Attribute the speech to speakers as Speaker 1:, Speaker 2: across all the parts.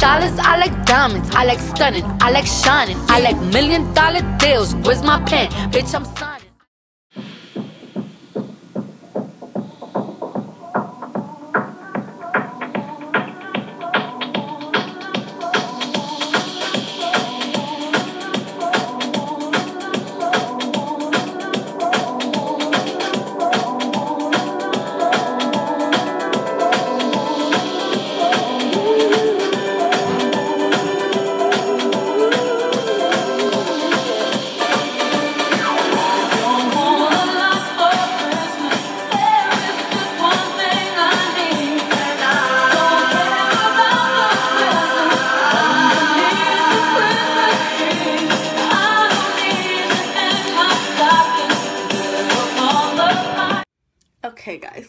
Speaker 1: dollars, I like diamonds, I like stunning, I like shining, I like million dollar deals. Where's my pen? Bitch, I'm signing.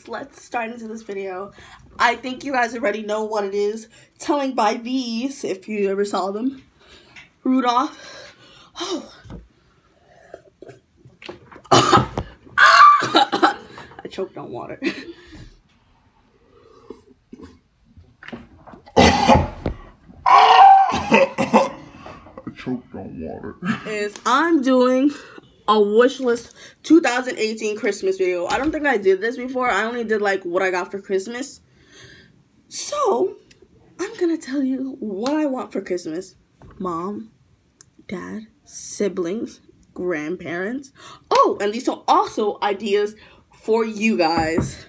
Speaker 2: Let's start into this video. I think you guys already know what it is. Telling by these, if you ever saw them. Rudolph. Oh. I choked on water.
Speaker 3: I choked on water.
Speaker 2: is I'm doing a wish list 2018 Christmas video. I don't think I did this before. I only did like what I got for Christmas. So, I'm gonna tell you what I want for Christmas. Mom, dad, siblings, grandparents. Oh, and these are also ideas for you guys.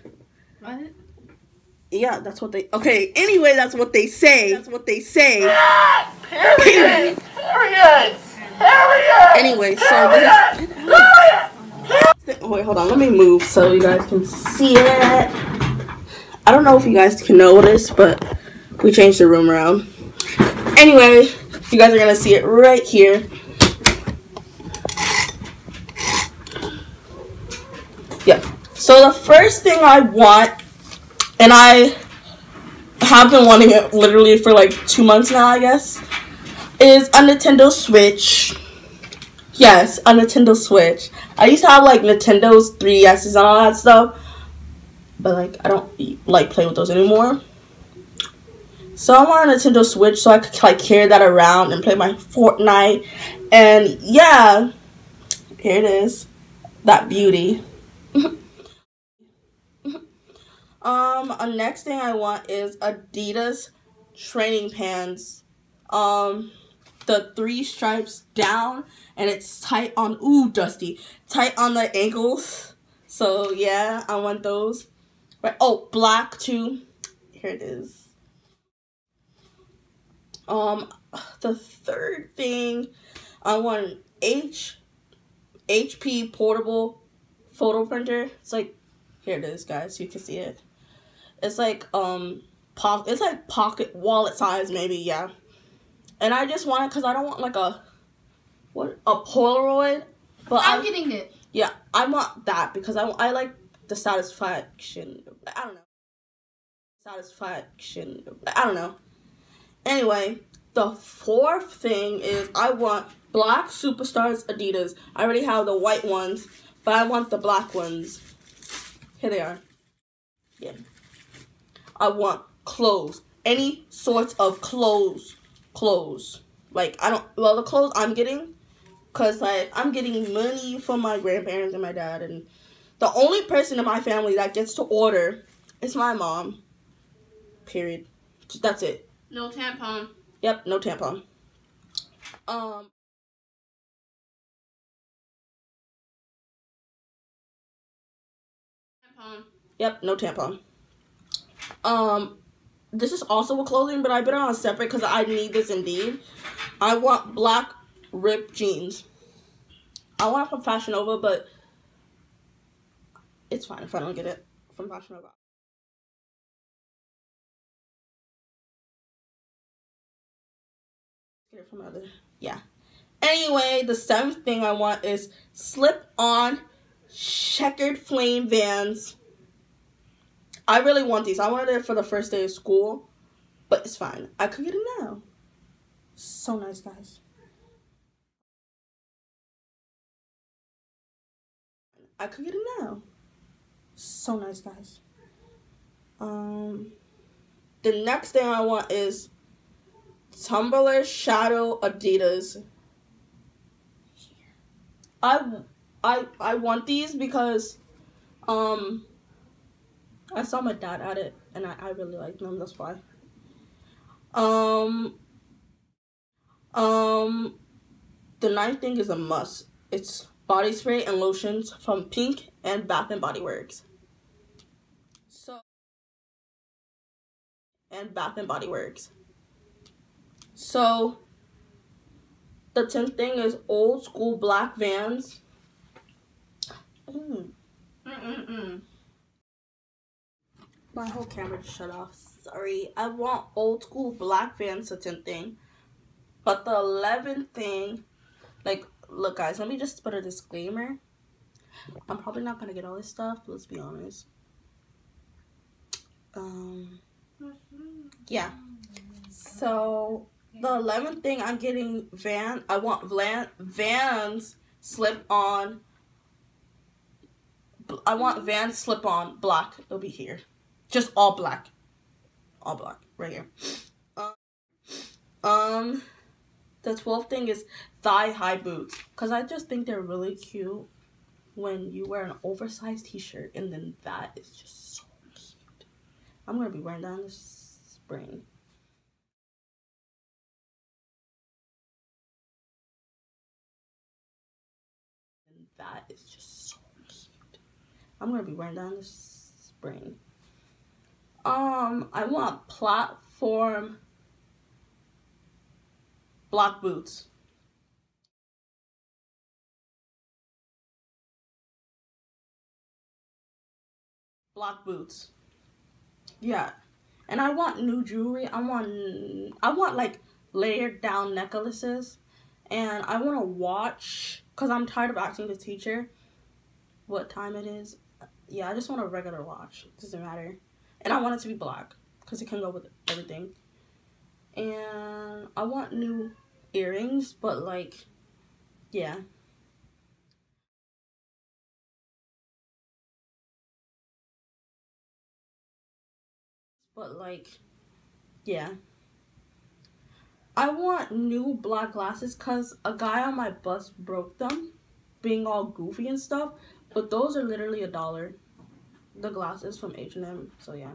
Speaker 4: What?
Speaker 2: Yeah, that's what they. Okay, anyway, that's what they say. That's what they say.
Speaker 3: Period! Period! Period!
Speaker 2: Anyway, so. Wait, hold on. Let me move so you guys can see it. I don't know if you guys can notice, but we changed the room around. Anyway, you guys are gonna see it right here. Yeah. So the first thing I want, and I have been wanting it literally for like two months now, I guess, is a Nintendo Switch. Yes, a Nintendo Switch. I used to have like Nintendo's 3DSs and all that stuff, but like I don't like play with those anymore. So I want a Nintendo Switch so I could like carry that around and play my Fortnite. And yeah, here it is, that beauty. um, a next thing I want is Adidas training pants. Um, the three stripes down and it's tight on ooh dusty tight on the ankles. So yeah i want those. Right oh black too. Here it is. Um the third thing i want an h hp portable photo printer. It's like here it is guys you can see it. It's like um pocket it's like pocket wallet size maybe yeah and I just want it because I don't want like a what a Polaroid. But
Speaker 4: I'm
Speaker 2: I,
Speaker 4: getting it.
Speaker 2: yeah, I want that because I I like the satisfaction. I don't know. Satisfaction. I don't know. Anyway, the fourth thing is I want black superstars Adidas. I already have the white ones, but I want the black ones. Here they are. Yeah. I want clothes. Any sorts of clothes clothes. Like I don't well the clothes I'm getting cuz like I'm getting money from my grandparents and my dad and the only person in my family that gets to order is my mom. Period. That's it.
Speaker 4: No tampon.
Speaker 2: Yep, no tampon. Um
Speaker 4: Tampon.
Speaker 2: Yep, no tampon. Um this is also a clothing, but I put it on separate because I need this indeed. I want black ripped jeans. I want it from Fashion Nova, but it's fine if I don't get it from Fashion Nova. Get it from other, yeah. Anyway, the seventh thing I want is slip on checkered flame vans. I really want these. I wanted it for the first day of school, but it's fine. I could get it now. So nice, guys. I could get it now. So nice, guys. Um, the next thing I want is Tubular Shadow Adidas. I I I want these because um I saw my dad at it and I, I really like them, that's why. Um um the ninth thing is a must. It's body spray and lotions from Pink and Bath and Body Works. So and Bath and Body Works. So the tenth thing is old school black vans. Mm.
Speaker 4: Mm-mm-mm.
Speaker 2: My whole camera just shut off. Sorry. I want old school black vans the thing. But the eleventh thing, like look guys, let me just put a disclaimer. I'm probably not gonna get all this stuff, let's be honest. Um yeah. So the 11th thing I'm getting van I want van vans slip on I want van slip on black. It'll be here. Just all black. All black right here. Um, um the 12th thing is thigh high boots cuz I just think they're really cute when you wear an oversized t-shirt and then that is just so cute. I'm to be wearing that in the spring. And that is just so cute. I'm gonna be wearing that in the spring. Um, I want platform black boots. Black boots. Yeah. And I want new jewelry. I want I want like layered down necklaces and I want to watch because I'm tired of asking the teacher what time it is. Yeah, I just want a regular watch. It doesn't matter. And I want it to be black because it can go with everything. And I want new earrings, but like, yeah. But like, yeah. I want new black glasses because a guy on my bus broke them, being all goofy and stuff. But those are literally a dollar. The glasses from H&M, so yeah.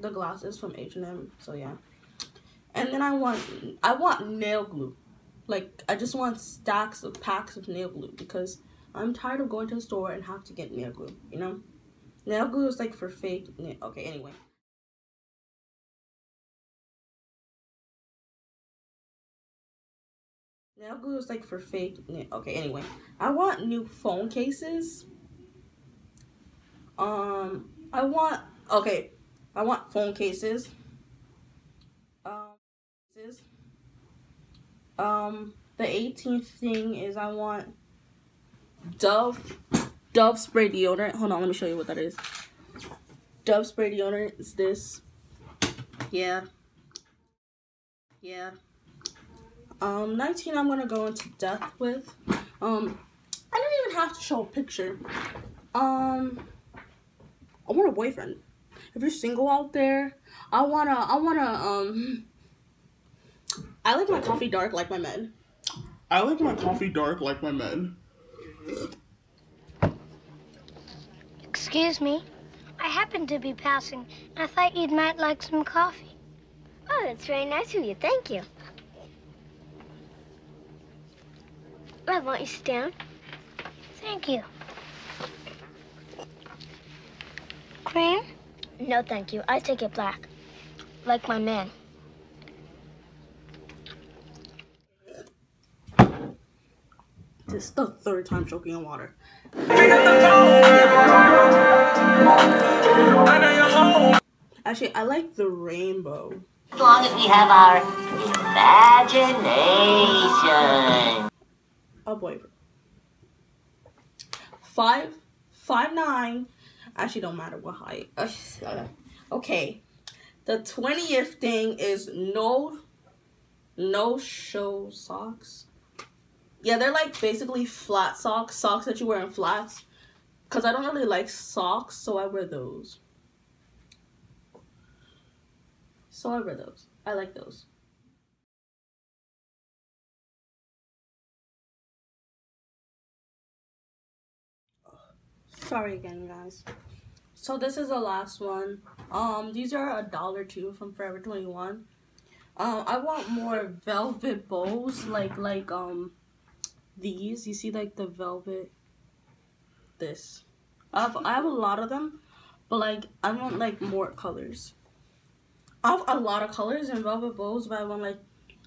Speaker 2: The glasses from H&M, so yeah. And then I want, I want nail glue. Like, I just want stacks of packs of nail glue because I'm tired of going to the store and have to get nail glue, you know? Nail glue is like for fake. Okay, anyway. Nail glue is like for fake. Okay, anyway. I want new phone cases. Um, I want, okay, I want phone cases. Um, um, the 18th thing is I want Dove Dove spray deodorant. Hold on, let me show you what that is. Dove spray deodorant is this. Yeah. Yeah. Um, 19 I'm gonna go into depth with. Um, I don't even have to show a picture. Um, I want a boyfriend. If you're single out there, I wanna, I wanna, um, I like my coffee dark like my men.
Speaker 3: I like my coffee dark like my men.
Speaker 5: Excuse me. I happened to be passing. and I thought you might like some coffee.
Speaker 6: Oh, that's very nice of you. Thank you. Well, won't you sit down?
Speaker 5: Thank you. Cream?
Speaker 6: No, thank you. I take it black. Like my man.
Speaker 2: This is the third time choking on water. Actually, I like the rainbow.
Speaker 7: As long as we have our imagination
Speaker 2: waiver. Five, five nine. Actually, don't matter what height. Okay. The twentieth thing is no, no show socks. Yeah, they're like basically flat socks, socks that you wear in flats. Cause I don't really like socks, so I wear those. So I wear those. I like those. Sorry again, guys. So this is the last one. Um, these are a dollar two from Forever 21. Um, I want more velvet bows, like like um these. You see like the velvet this. I have I have a lot of them, but like I want like more colors. I have a lot of colors in velvet bows, but I want like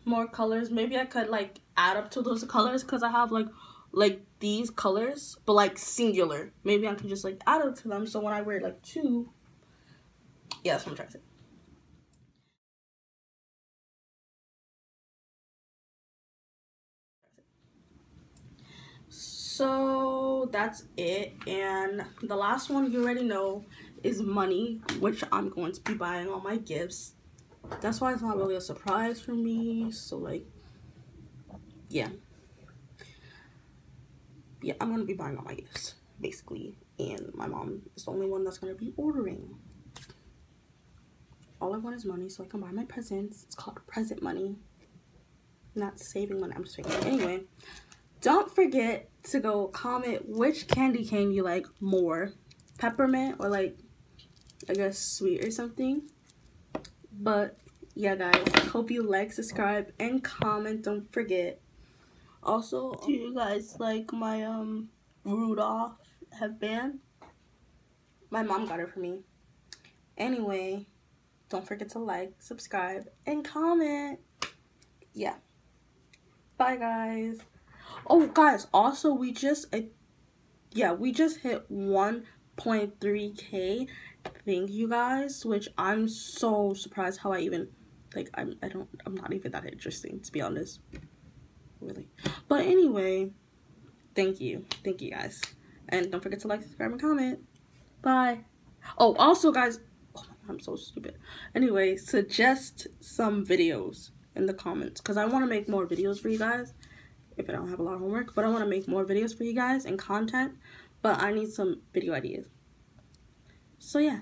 Speaker 2: more colors. Maybe I could like add up to those colors because I have like like these colors, but like singular. Maybe I can just like add it to them. So when I wear like two, yeah, that's what I'm trying to say. So that's it. And the last one you already know is money, which I'm going to be buying all my gifts. That's why it's not really a surprise for me. So like, yeah yeah, I'm gonna be buying all my gifts basically, and my mom is the only one that's gonna be ordering. All I want is money so I can buy my presents. It's called present money. Not saving money. I'm just saying. Anyway, don't forget to go comment which candy cane you like more, peppermint or like I guess sweet or something. But yeah, guys, hope you like, subscribe, and comment. Don't forget. Also, do you guys like my um Rudolph headband? My mom got it for me. Anyway, don't forget to like, subscribe, and comment. Yeah. Bye, guys. Oh, guys, also, we just, uh, yeah, we just hit 1.3k. Thank you, guys, which I'm so surprised how I even, like, I'm, I don't, I'm not even that interesting, to be honest really. But anyway, thank you. Thank you guys. And don't forget to like, subscribe, and comment. Bye. Oh, also guys, oh I'm so stupid. Anyway, suggest some videos in the comments because I want to make more videos for you guys if I don't have a lot of homework. But I want to make more videos for you guys and content. But I need some video ideas. So yeah.